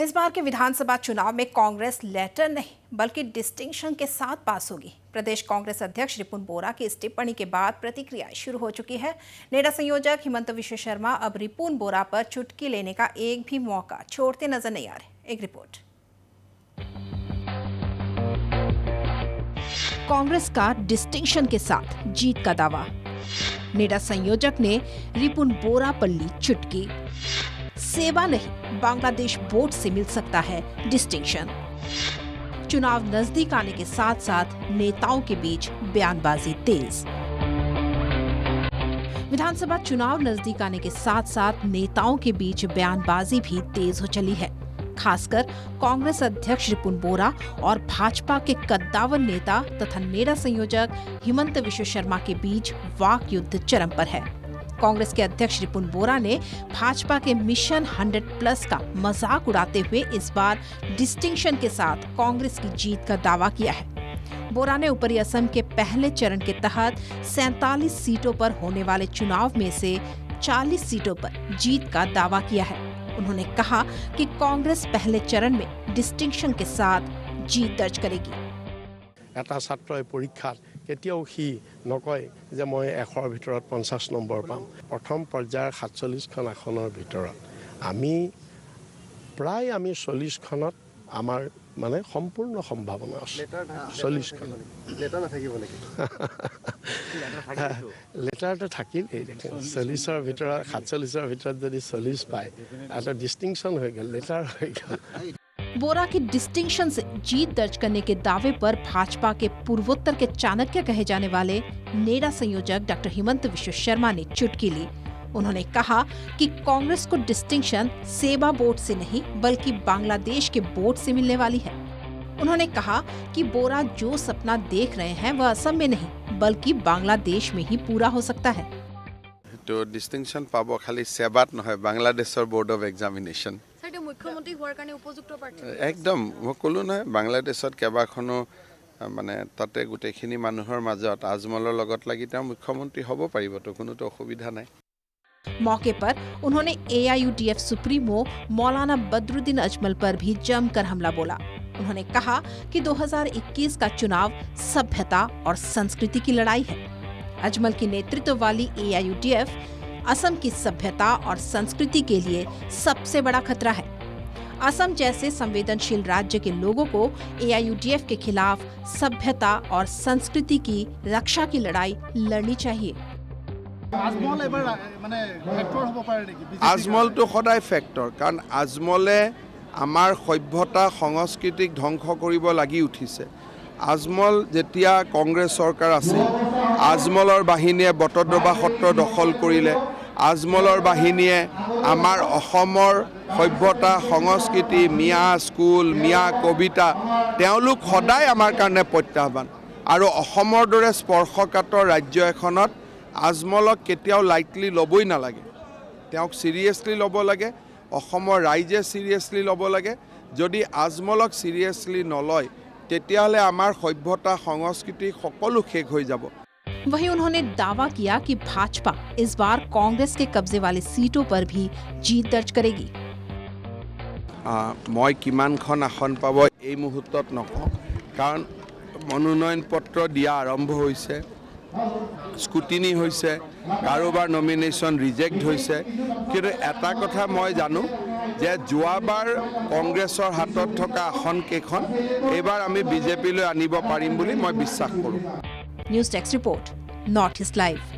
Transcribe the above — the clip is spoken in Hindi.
इस बार के विधानसभा चुनाव में कांग्रेस लेटर नहीं, बल्कि डिस्टिंक्शन के साथ पास होगी। प्रदेश कांग्रेस अध्यक्ष रिपुन बोरा की इस टिप्पणी के बाद प्रतिक्रिया शुरू हो चुकी है। नेडा संयोजक हिमंत विश्व शर्मा अब रिपुन बोरा पर चुटकी लेने का एक भी मौका छोड़ते नज़र नहीं आ रहे। एक रिपोर्ट। कांग्रेस का डिस्टिंक्शन के साथ जीत का दावा। नेडा संयोजक ने रिपुन बोरा पर ली चुटकी। सेवा नहीं, बांग्लादेश बोर्ड से मिल सकता है डिस्टिंक्शन चुनाव नज़दीक आने के साथ साथ नेताओं के बीच बयानबाजी तेज। विधानसभा चुनाव नज़दीक आने के साथ साथ नेताओं के बीच बयानबाजी भी तेज हो चली है। खासकर कांग्रेस अध्यक्ष रिपुन बोरा और भाजपा के कद्दावर नेता तथा नेडा संयोजक हिमंत विश्व शर्मा के बीच वाक युद्ध चरम पर है। कांग्रेस के अध्यक्ष रिपुन बोरा ने भाजपा के मिशन 100 प्लस का मजाक उड़ाते हुए इस बार डिस्टिंक्शन के साथ कांग्रेस की जीत का दावा किया है बोरा ने ऊपरी असम के पहले चरण के तहत सैतालीस सीटों पर होने वाले चुनाव में से 40 सीटों पर जीत का दावा किया है उन्होंने कहा कि कांग्रेस पहले चरण में डिस्टिंक्शन के साथ जीत दर्ज करेगी এটা ছাত্ৰই পৰীক্ষাত কেতিয়াও সি নকয় যে মই এশৰ ভিতৰত পঞ্চাছ নম্বৰ পাম। প্ৰথম পৰ্যায়ৰ সাতচল্লিছখন আসনৰ ভিতৰত। আমি প্ৰায় আমি চল্লিছখনত আমাৰ মানে সম্পূৰ্ণ সম্ভাৱনা আছে। চল্লিছখনত লেটাৰটো থাকিলেই দেখোন চল্লিছৰ ভিতৰত সাতচল্লিছৰ ভিতৰত যদি চল্লিছ পায় এটা ডিষ্টিংশ্যন হৈ গ'ল। লেটাৰ হৈ গ'ল। वोरा की डिस्टिंक्शन से जीत दर्ज करने के दावे पर भाजपा के पूर्वोत्तर के चाणक्य कहे जाने वाले नेडा संयोजक डॉक्टर हिमंत विश्व शर्मा ने चुटकी ली। उन्होंने कहा कि कांग्रेस को डिस्टिंक्शन सेवा बोर्ड से नहीं, बल्कि बांग्लादेश के बोर्ड से मिलने वाली है। उन्होंने कहा कि बोरा जो सपना देख रहे हैं, वह असम में नहीं, बल्कि बांग्लादेश में ही पूरा हो सकता है। तो डिस्टिंक्शन पा खाली सेबात नए बांग्लादेशर बोर्ड ऑफ़ एग्जामिनेशन মুখ্যমন্ত্ৰী হোৱাৰ কাৰণে উপযুক্ত প্ৰাৰ্থী একদম মই ক'লোঁ নহয় বাংলাদেশত কেইবাখনো আহ, মানে তাতে গোটেইখিনি মানুহৰ মাজত আজমলৰ লগত লাগি তেওঁ মুখ্যমন্ত্ৰী হ'ব পাৰিবতো কোনোতো অসুবিধা নাই मौके पर उन्होंने एआईयूडीएफ सुप्रीमो मौलाना बदरुद्दीन अजमल पर भी जमकर हमला बोला उन्होंने कहा कि 2021 का चुनाव सभ्यता और संस्कृति की लड़ाई है अजमल की नेतृत्व वाली एआईयूडीएफ असम की सभ्यता और संस्कृति के लिए सबसे बड़ा खतरा है असम जैसे संवेदनशील राज्य के लोगों को एआईयूडीएफ के खिलाफ सभ्यता और संस्कृति की रक्षा की लड़ाई लड़नी चाहिए আজমল এবাৰ মানে ফেক্টৰ হ'ব পাৰে নেকি BJP ৰ আজমলটো সদায় ফেক্টৰ কাৰণ আজমলে আমাৰ সভ্যতা সংস্কৃতিক ধ্বংস কৰিব লাগি উঠিছে আজমল যেতিয়া কংগ্ৰেছ চৰকাৰ আছিল আজমলৰ বাহিনীয়ে বটদ্ৰৱা সত্ৰ দখল কৰিলে আজমলৰ বাহিনীয়ে আমাৰ অসমৰ সভ্যতা সংস্কৃতি মিয়া স্কুল মিয়া কবিতা তেওঁলোক সদায় আমাৰ কাৰণে প্ৰত্যাহ্বান। আৰু অসমৰ দৰে স্পৰ্শকাতৰ ৰাজ্য এখনত আজমলক কেতিয়াও লাইটলি ল'বই নালাগে। তেওঁক ছিৰিয়াছলি ল'ব লাগে অসমৰ ৰাইজে ছিৰিয়াছলি ল'ব লাগে। যদি আজমলক ছিৰিয়াছলি নলয় তেতিয়াহ'লে আমাৰ সভ্যতা সংস্কৃতি সকলো শেষ হৈ যাব। वहीं उन्होंने दावा किया कि भाजपा इस बार कांग्रेस के कब्जे वाली सीटों पर भी जीत दर्ज करेगी আহ, মই কিমানখন আসন পাব এই মুহূৰ্তত নকওঁ কাৰণ মনোনয়ন পত্ৰ দিয়া আৰম্ভ হৈছে স্কুটিনি হৈছে কাৰোবাৰ নমিনেশ্যন ৰিজেক্ট হৈছে কিন্তু এটা কথা মই জানো যে যোৱাবাৰ কংগ্ৰেছৰ হাতত থকা আসনকেইখন এইবাৰ আমি বিজেপিলৈ আনিব পাৰিম বুলি মই বিশ্বাস কৰোঁ News Text Report, not his life.